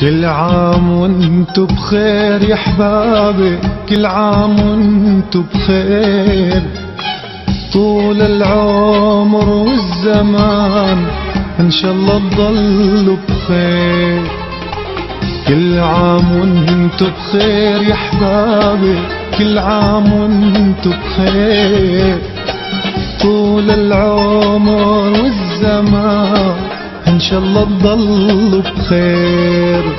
كل عام وانتو بخير يا احبابي كل عام وانتو بخير. طول العمر والزمان إن شاء الله تضلوا بخير. كل عام وانتو بخير يا احبابي كل عام وانتو بخير. طول العمر والزمان إن شاء الله تضلوا بخير.